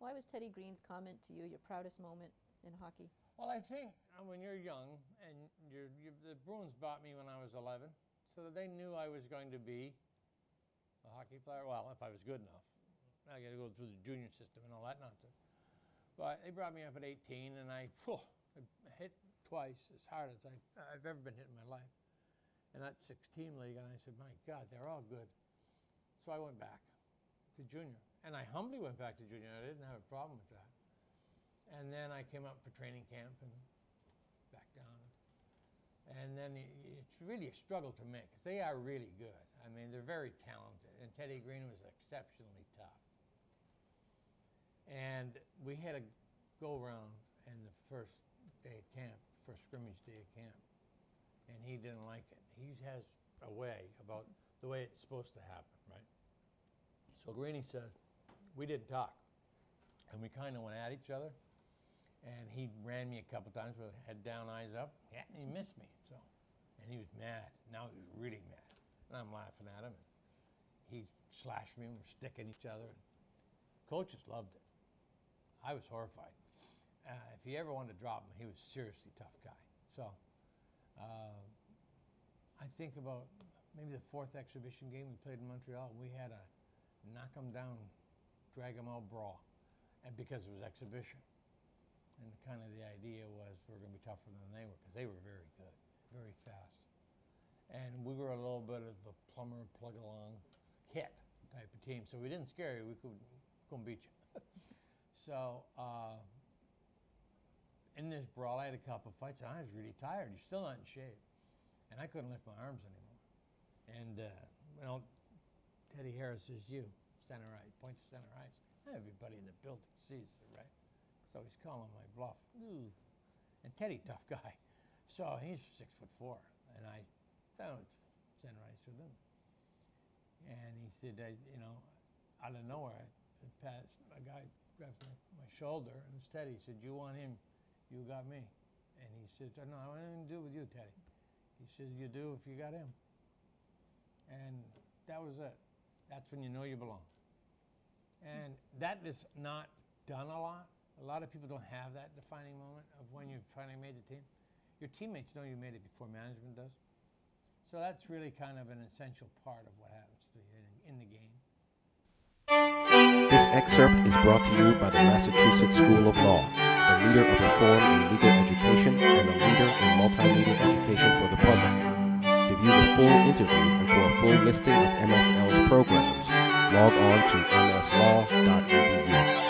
Why was Teddy Green's comment to you your proudest moment in hockey? Well, I think uh, when you're young and you're, you the Bruins bought me when I was 11, so that they knew I was going to be a hockey player. Well, if I was good enough, I got to go through the junior system and all that nonsense. But they brought me up at 18, and I, phew, hit twice as hard as I, I've ever been hit in my life. And that's 16 league, and I said, my God, they're all good. So I went back to junior. And I humbly went back to junior. I didn't have a problem with that. And then I came up for training camp and back down. And then it's really a struggle to make. They are really good. I mean, they're very talented. And Teddy Green was exceptionally tough. And we had a go around in the first day of camp, first scrimmage day of camp. And he didn't like it. He has a way about the way it's supposed to happen, right? So Greeny says, we didn't talk. And we kind of went at each other. And he ran me a couple times with head down, eyes up. Yeah, and he missed me. So, and he was mad. Now he was really mad. And I'm laughing at him. And he slashed me and we're sticking each other. And Coaches loved it. I was horrified. Uh, if he ever wanted to drop him, he was a seriously tough guy. So, uh, I think about maybe the fourth exhibition game we played in Montreal. We had a knock him down drag them out brawl, and because it was exhibition. And kind of the idea was we are going to be tougher than they were because they were very good, very fast. And we were a little bit of a plumber, plug along, hit type of team. So we didn't scare you. We could and beat you. so uh, in this brawl, I had a couple of fights, and I was really tired. You're still not in shape, and I couldn't lift my arms anymore. And uh, you know, Teddy Harris is you center ice, point to center ice. Everybody in the building sees it, right? So he's calling my bluff. Ooh. And Teddy, tough guy. So he's six foot four, and I found center ice with him. And he said, I, you know, out of nowhere, I passed, a guy grabs my, my shoulder, and it's Teddy. He said, you want him, you got me. And he said, no, I don't want anything to do with you, Teddy. He says, you do if you got him. And that was it. That's when you know you belong. And that is not done a lot. A lot of people don't have that defining moment of when you finally made the team. Your teammates know you made it before management does. So that's really kind of an essential part of what happens to you in, in the game. This excerpt is brought to you by the Massachusetts School of Law, the leader of reform in legal education and a leader in multimedia education for the public. View the full interview and for a full listing of MSL's programs, log on to mslaw.edu.